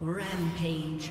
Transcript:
Rampage.